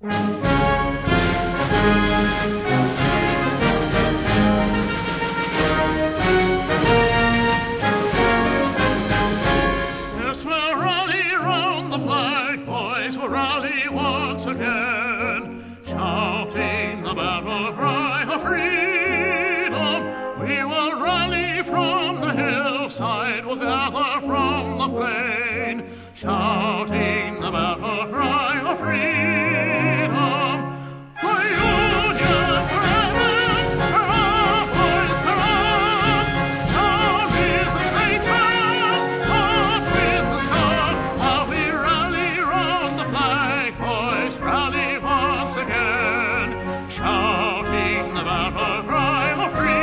Yes, we'll rally round the flag, boys, we'll rally once again, shouting the battle cry of freedom. We will rally from the hillside, we'll gather from the plain, shouting the battle again, shouting the battle cry of freedom.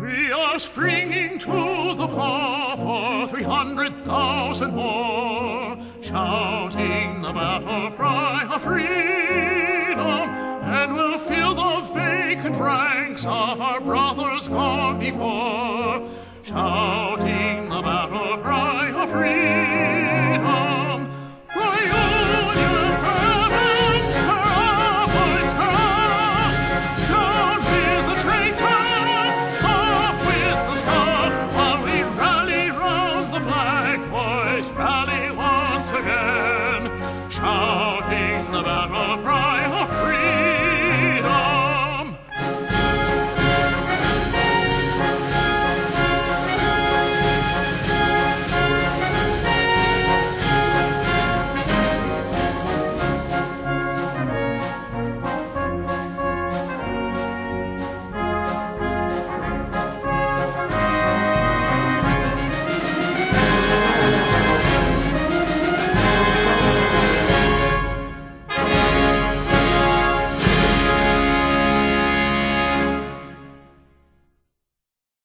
We are springing to the call for three hundred thousand more, shouting the battle cry of freedom, and we'll fill the vacant ranks of our brothers gone before, British rally once again, shouting the battle